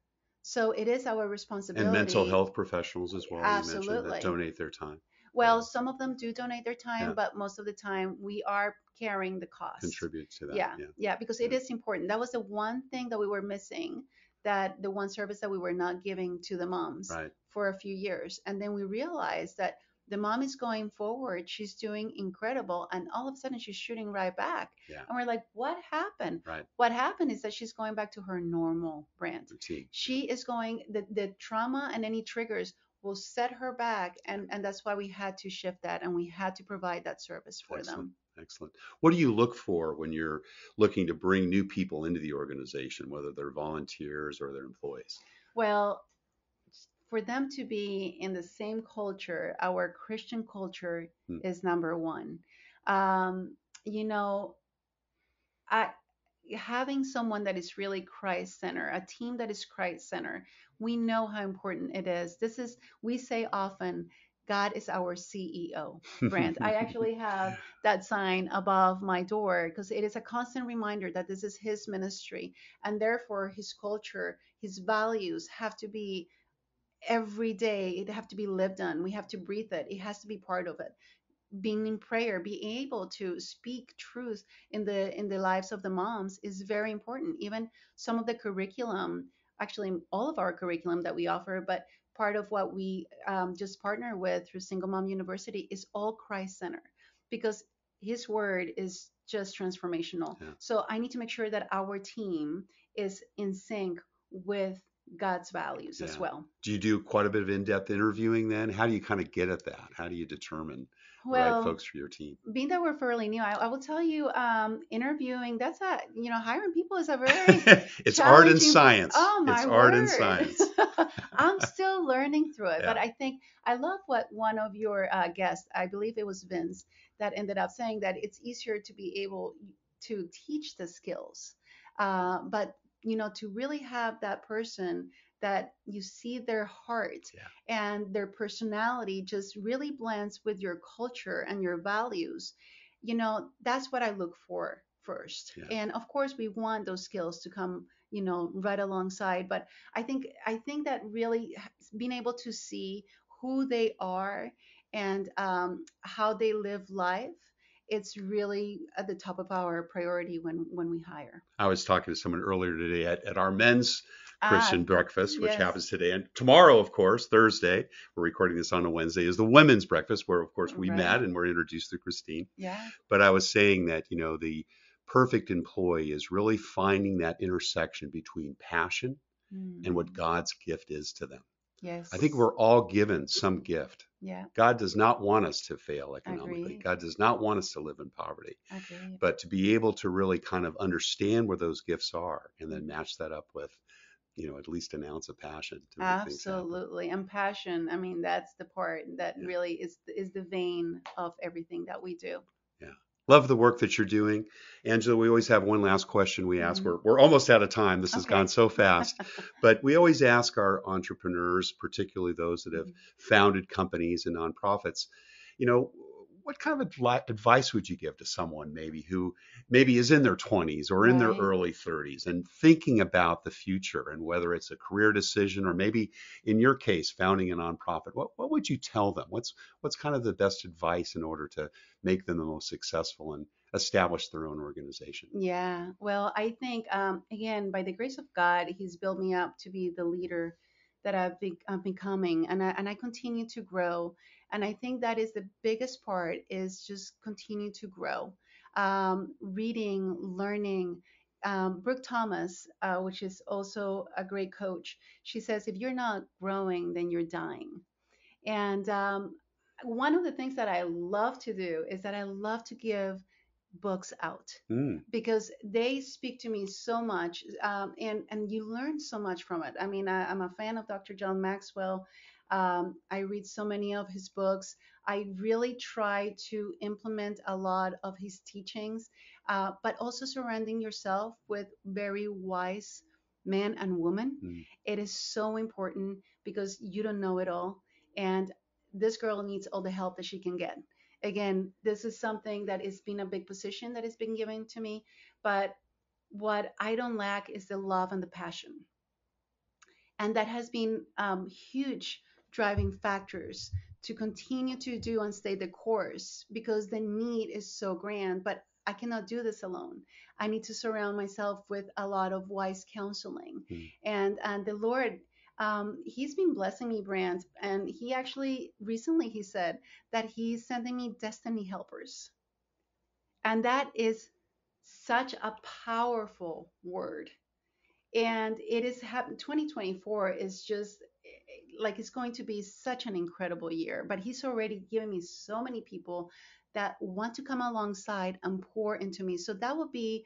Speaker 2: so it is our responsibility.
Speaker 1: And mental health professionals as well. Absolutely. You mentioned that donate their time.
Speaker 2: Well, some of them do donate their time,
Speaker 1: Yeah.
Speaker 2: but most of the time we are carrying the cost.
Speaker 1: contribute to that.
Speaker 2: Yeah, yeah, because it
Speaker 1: Yeah.
Speaker 2: is important. That was the one thing that we were missing, that the one service that we were not giving to the moms
Speaker 1: Right.
Speaker 2: for a few years. And then we realized that the mom is going forward, she's doing incredible, and all of a sudden she's shooting right back.
Speaker 1: Yeah.
Speaker 2: And we're like, what happened?
Speaker 1: Right.
Speaker 2: What happened is that she's going back to her normal Brandt.
Speaker 1: Routine.
Speaker 2: She is going the, the trauma and any triggers will set her back and, and that's why we had to shift that and we had to provide that service for
Speaker 1: Excellent.
Speaker 2: them.
Speaker 1: Excellent. What do you look for when you're looking to bring new people into the organization, whether they're volunteers or they're employees?
Speaker 2: Well, for them to be in the same culture, our Christian culture
Speaker 1: Hmm.
Speaker 2: is number one. Um, you know, I having someone that is really Christ center, a team that is Christ center, we know how important it is. This is we say often, God is our CEO Brandt. I actually [LAUGHS] have that sign above my door because it is a constant reminder that this is his ministry and therefore his culture, his values have to be every day. It have to be lived on. We have to breathe it. It has to be part of it. Being in prayer, being able to speak truth in the in the lives of the moms is very important. Even some of the curriculum, actually all of our curriculum that we offer, but part of what we um, just partner with through Single Mom University is all Christ Center because His Word is just transformational.
Speaker 1: Yeah.
Speaker 2: So I need to make sure that our team is in sync with God's values as well.
Speaker 1: Do you do quite a bit of in-depth interviewing then? How do you kind of get at that? How do you determine the
Speaker 2: Well,
Speaker 1: right folks for your team?
Speaker 2: being that we're fairly new, I, I will tell you, um, interviewing that's a you know hiring people is a [LAUGHS] very
Speaker 1: it's art and science.
Speaker 2: Oh my
Speaker 1: it's
Speaker 2: word.
Speaker 1: art and science. [LAUGHS]
Speaker 2: I'm still learning through it, but I think I love what one of your uh, guests, I believe it was Vince, that ended up saying that it's easier to be able to teach the skills, uh, but you know to really have that person that you see their heart
Speaker 1: Yeah.
Speaker 2: and their personality just really blends with your culture and your values. You know that's what I look for first,
Speaker 1: Yeah.
Speaker 2: and of course we want those skills to come you know right alongside but i think i think that really being able to see who they are and um, how they live life it's really at the top of our priority when when we hire
Speaker 1: I was talking to someone earlier today at, at our men's
Speaker 2: Ah,
Speaker 1: Christian breakfast, which
Speaker 2: yes.
Speaker 1: happens today. And tomorrow, of course, Thursday, we're recording this on a Wednesday, is the women's breakfast, where, of course, we
Speaker 2: Right.
Speaker 1: met and were introduced to Christine.
Speaker 2: yeah
Speaker 1: But I was saying that, you know, the perfect employee is really finding that intersection between passion and what
Speaker 2: Mm,
Speaker 1: God's gift is to them.
Speaker 2: yes
Speaker 1: I think we're all given some gift.
Speaker 2: Yeah
Speaker 1: God does not want us to fail economically.
Speaker 2: Agreed.
Speaker 1: God does not want us to live in poverty.
Speaker 2: agreed
Speaker 1: But to be able to really kind of understand where those gifts are and then match that up with, you know, at least an ounce of passion to make things happen.
Speaker 2: absolutely and passion i mean that's the part that
Speaker 1: Yeah.
Speaker 2: really is is the vein of everything that we do
Speaker 1: Love the work that you're doing. Angela, we always have one last question we ask.
Speaker 2: Mhm.
Speaker 1: We're, we're almost out of time. This has gone so fast. [LAUGHS] but we always ask our entrepreneurs, particularly those that have founded companies and nonprofits, you know, what kind of advi- advice would you give to someone maybe who maybe is in their 20s or in their early 30s and thinking about the future and whether it's a career decision or maybe in your case founding a nonprofit what, what would you tell them? What's what's kind of the best advice in order to make them the most successful and establish their own organization?
Speaker 2: Yeah, well, I think um, again, by the grace of God, He's built me up to be the leader that I've been I'm becoming, and I, and I continue to grow. And I think that is the biggest part is just continue to grow, um, reading, learning. Um, Brooke Thomas, uh, which is also a great coach, she says if you're not growing, then you're dying. And um, one of the things that I love to do is that I love to give books out
Speaker 1: Mm,
Speaker 2: because they speak to me so much um, and and you learn so much from it i mean I, i'm a fan of dr john maxwell um, i read so many of his books i really try to implement a lot of his teachings uh, but also surrounding yourself with very wise men and women
Speaker 1: Mm.
Speaker 2: it is so important because you don't know it all and this girl needs all the help that she can get again, this is something that has been a big position that has been given to me, but what I don't lack is the love and the passion. And that has been um, huge driving factors to continue to do and stay the course because the need is so grand. But I cannot do this alone. I need to surround myself with a lot of wise counseling. Mm. And and the Lord um, he's been blessing me, Brandt, and he actually recently he said that he's sending me destiny helpers, and that is such a powerful word. And it is 2024 is just like it's going to be such an incredible year. But he's already given me so many people that want to come alongside and pour into me. So that would be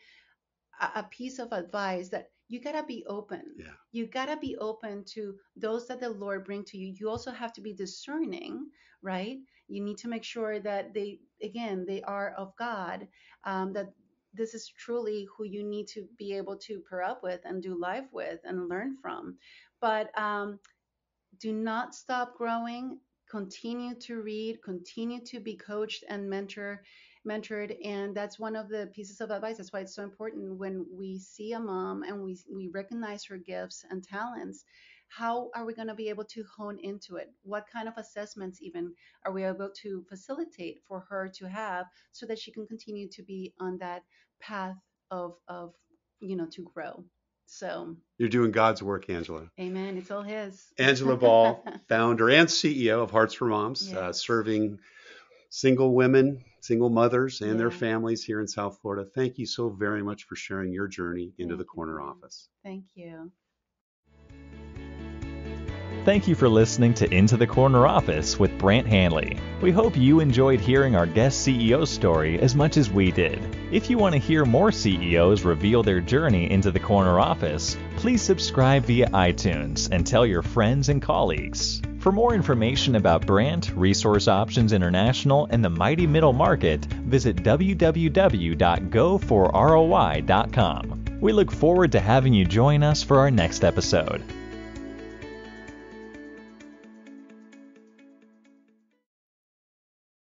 Speaker 2: a, piece of advice that you gotta be open.
Speaker 1: Yeah.
Speaker 2: You gotta be open to those that the Lord bring to you. You also have to be discerning, right? You need to make sure that they, again, they are of God. Um, that this is truly who you need to be able to pair up with and do life with and learn from. But um, do not stop growing. Continue to read. Continue to be coached and mentor mentored and that's one of the pieces of advice that's why it's so important when we see a mom and we we recognize her gifts and talents how are we going to be able to hone into it what kind of assessments even are we able to facilitate for her to have so that she can continue to be on that path of of you know to grow so
Speaker 1: you're doing God's work, Angela.
Speaker 2: Amen. It's all His.
Speaker 1: Angela [LAUGHS] Ball, founder and CEO of Hearts for Moms, uh, yes. uh, serving single women, single mothers, and yeah. their families here in South Florida. Thank you so very much for sharing your journey into Thank the corner
Speaker 2: you.
Speaker 1: office.
Speaker 2: Thank you.
Speaker 3: Thank you for listening to Into the Corner Office with Brandt Handley. We hope you enjoyed hearing our guest CEO story as much as we did. If you want to hear more CEOs reveal their journey into the corner office, please subscribe via iTunes and tell your friends and colleagues. For more information about Brandt, Resource Options International, and the mighty middle market, visit www.go4roi.com. We look forward to having you join us for our next episode.